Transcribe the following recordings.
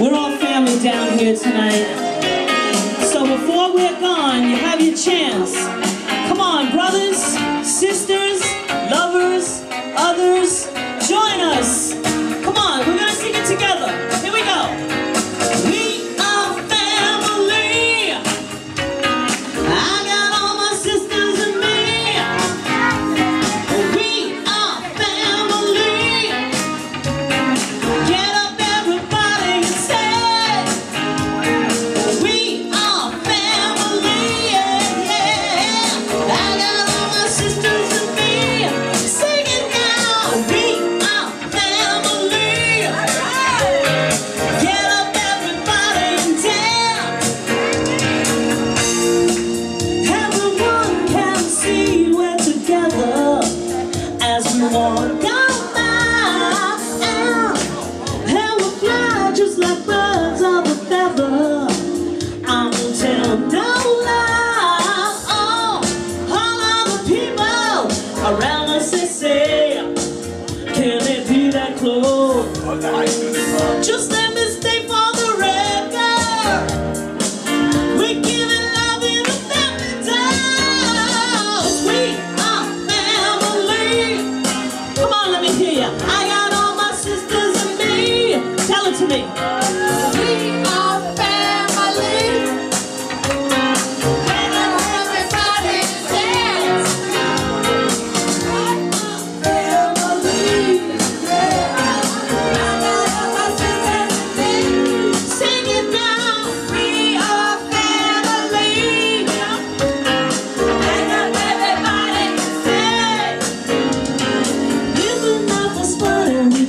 We're all family down here tonight. So before we're gone, you have your chance. Come on, brothers, sisters. flow. Just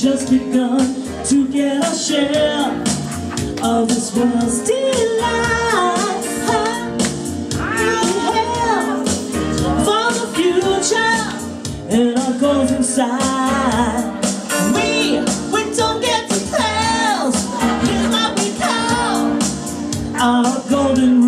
just begun to get our share of this world's delight. For the future and our goals inside. We, we don't get to tell. Here's what we our golden rule.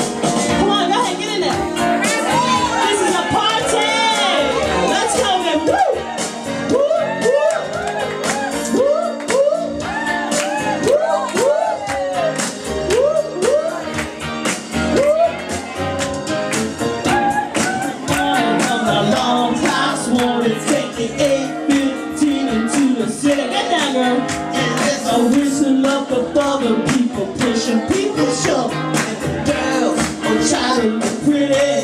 making 815 into the city. Get down, girl. And there's a whistle up above and people pushing, people shove. And the girls are trying to be pretty.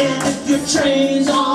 And if your train's on,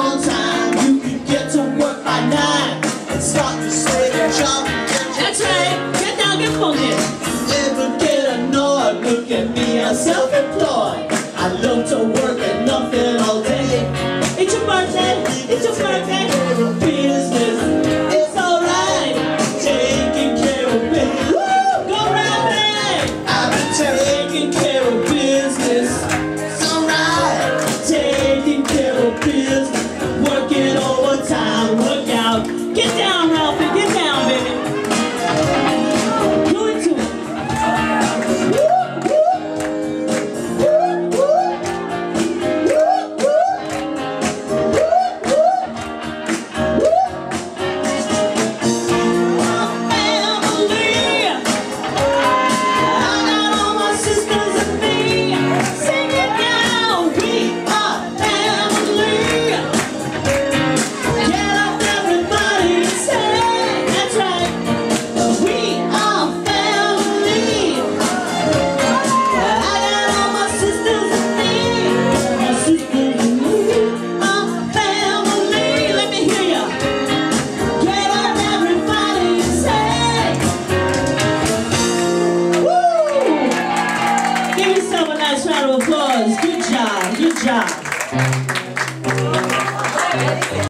Job.